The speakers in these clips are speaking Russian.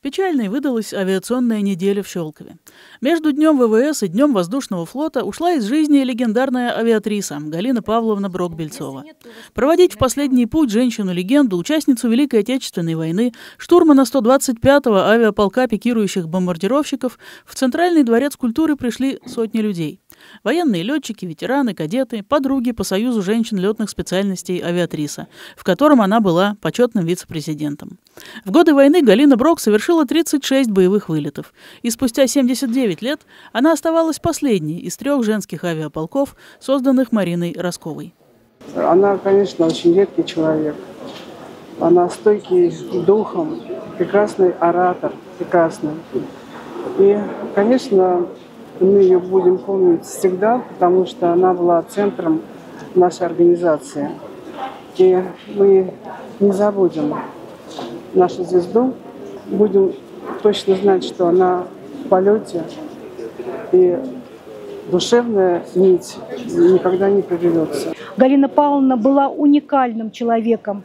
Печальной выдалась авиационная неделя в Щелкове. Между Днем ВВС и Днем Воздушного флота ушла из жизни легендарная авиатриса Галина Павловна Брок-Бельцова. Проводить в последний путь женщину-легенду, участницу Великой Отечественной войны, штурмана 125-го авиаполка пикирующих бомбардировщиков, в Центральный дворец культуры пришли сотни людей. Военные летчики, ветераны, кадеты, подруги по Союзу женщин летных специальностей «Авиатриса», в котором она была почетным вице-президентом. В годы войны Галина Брок совершила 36 боевых вылетов, и спустя 79 лет она оставалась последней из трех женских авиаполков, созданных Мариной Росковой. Она, конечно, очень редкий человек. Она стойкий духом, прекрасный оратор, прекрасный. И, конечно, мы ее будем помнить всегда, потому что она была центром нашей организации. И мы не забудем нашу звезду, будем точно знать, что она в полете, и душевная нить никогда не прервется. Галина Павловна была уникальным человеком.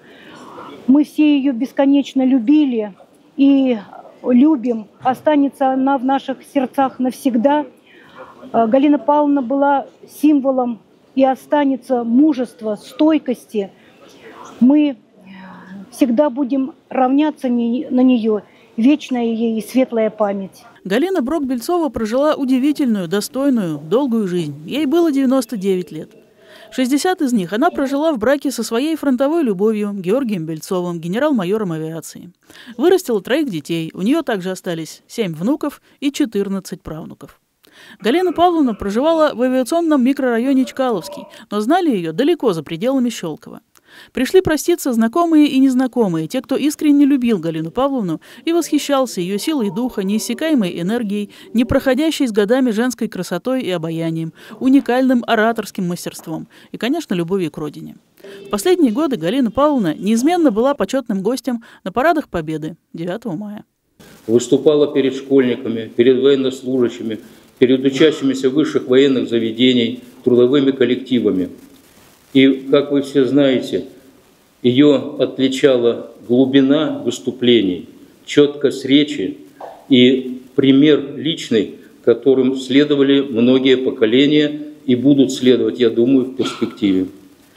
Мы все ее бесконечно любили и любим. Останется она в наших сердцах навсегда – Галина Павловна была символом и останется мужества, стойкости. Мы всегда будем равняться на нее, вечная ей и светлая память. Галина Брок-Бельцова прожила удивительную, достойную, долгую жизнь. Ей было 99 лет. 60 из них она прожила в браке со своей фронтовой любовью Георгием Бельцовым, генерал-майором авиации. Вырастила троих детей, у нее также остались 7 внуков и 14 правнуков. Галина Павловна проживала в авиационном микрорайоне Чкаловский, но знали ее далеко за пределами Щелкова. Пришли проститься знакомые и незнакомые, те, кто искренне любил Галину Павловну и восхищался ее силой духа, неиссякаемой энергией, не проходящей с годами женской красотой и обаянием, уникальным ораторским мастерством и, конечно, любовью к родине. В последние годы Галина Павловна неизменно была почетным гостем на парадах Победы 9 мая. Выступала перед школьниками, перед военнослужащими, перед учащимися высших военных заведений, трудовыми коллективами. И, как вы все знаете, ее отличала глубина выступлений, четкость речи и пример личный, которым следовали многие поколения и будут следовать, я думаю, в перспективе.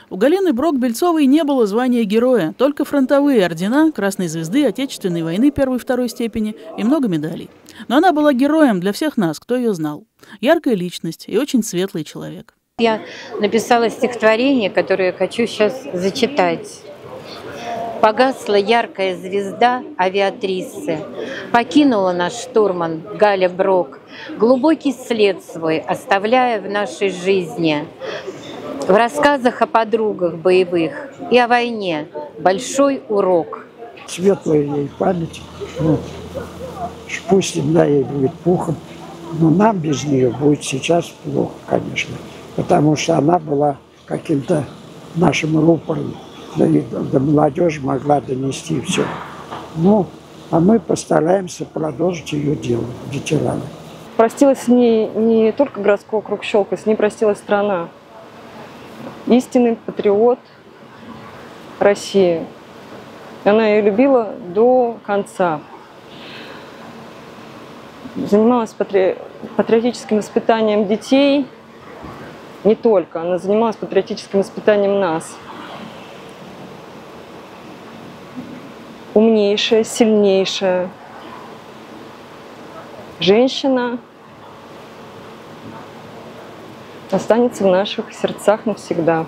У Галины Брок-Бельцовой не было звания героя, только фронтовые ордена, Красной Звезды, Отечественной войны первой и второй степени и много медалей. Но она была героем для всех нас, кто ее знал. Яркая личность и очень светлый человек. Я написала стихотворение, которое я хочу сейчас зачитать. Погасла яркая звезда авиатрисы, Покинула наш штурман Галя Брок, Глубокий след свой оставляя в нашей жизни. В рассказах о подругах боевых и о войне большой урок. Светлая ей память. Пусть всегда ей будет пухом. Но нам без нее будет сейчас плохо, конечно. Потому что она была каким-то нашим рупором. До, до молодежи могла донести все. Ну, а мы постараемся продолжить ее дело, ветераны. Простилась с ней не только городской округ Щелка, с ней простилась страна истинный патриот России. Она ее любила до конца. Занималась патри... патриотическим воспитанием детей, не только, она занималась патриотическим воспитанием нас. Умнейшая, сильнейшая женщина, останется в наших сердцах навсегда.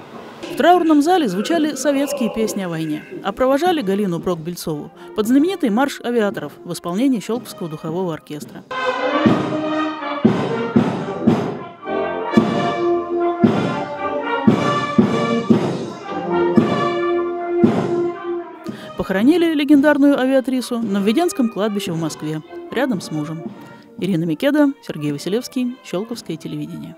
В траурном зале звучали советские песни о войне, а провожали Галину Брок-Бельцову под знаменитый марш авиаторов в исполнении Щелковского духового оркестра. Похоронили легендарную авиатрису на Введенском кладбище в Москве, рядом с мужем. Ирина Микеда, Сергей Василевский, Щелковское телевидение.